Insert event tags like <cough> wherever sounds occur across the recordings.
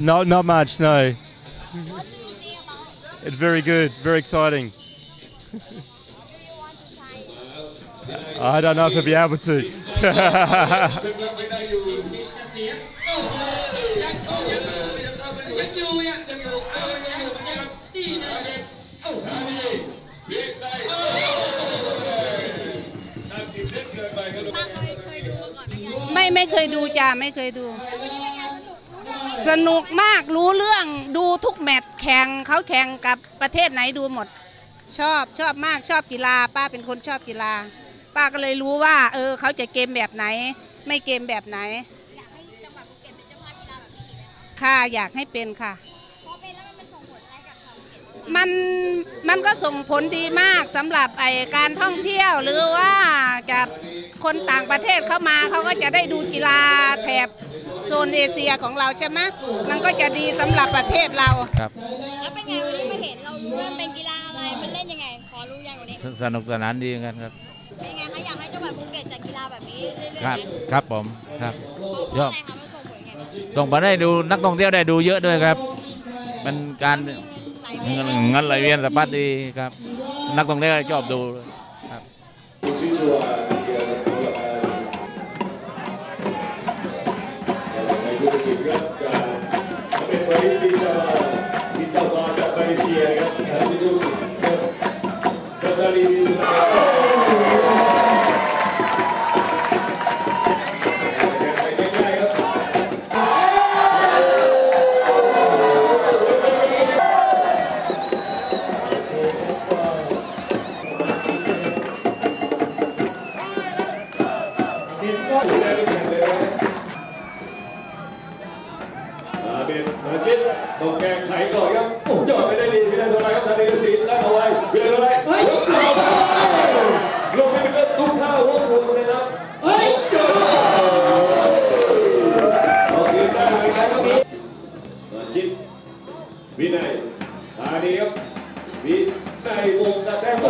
No, not much, no. It's very good, very exciting. I don't know if I'll be able to. <laughs> <laughs> <laughs> ไงไม่ไม่เคยดูจ้าไม่เคยดูวันนี้เป็นไงสนุกรู้เรื่องไหมสนุกมากรู้เรื่องดูทุกแมตช์แข่งเขาแข่งกับประเทศไหนดูหมด ชอบชอบมากชอบกีฬา ป้าเป็นคนชอบกีฬา ป้าก็เลยรู้ว่า เออเขาจะเกมแบบไหน ไม่เกมแบบไหน อยากให้จังหวัดภูเก็ตเป็นเจ้าภาพกีฬาแบบนี้อีกไหมคะค่ะอยากให้เป็นค่ะพอเป็นแล้วมันเป็นส่งผลอะไรกับชาวภูเก็ตบ้างคะมันมันก็ส่งผลดีมากสำหรับไอการท่องเที่ยวหรือว่า กับคนต่างประเทศเข้ามาเขาก็จะได้ดูกีฬาแถบโซนเอเชียของเราใช่ไหมมันก็จะดีสำหรับประเทศเราครับแล้วเป็นไงวันนี้มาเห็นเรารู้ว่ามันเป็นกีฬาอะไรมันเล่นยังไงขอรู้ยังวันนี้สสนุกสนานดีกันครับเป็นไงคะอยากให้จังหวัดภูเก็ตจัดกีฬาแบบนี้เรื่อยๆครับไหมครับผมครับเพราะอะไรคะมันส่งผลยังไงบ้างส่งไปได้ดูนักท่องเที่ยวได้ดูเยอะด้วยครับ มันการไหลเงิเวียนนเงินไหลเวียนสะพัดดีครับ นักท่องเที่ยวชอบดู ครั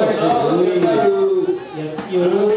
อนครับย